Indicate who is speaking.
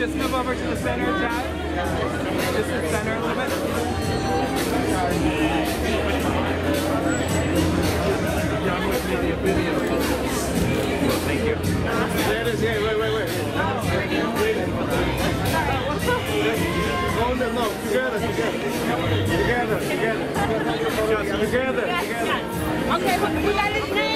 Speaker 1: just move over to the center, Chad. Just the center a little bit. Thank you.
Speaker 2: There it is. Yeah, wait, wait, wait. Hold it, no, together, together. Together, together. Together, together.
Speaker 3: Okay, we got his name.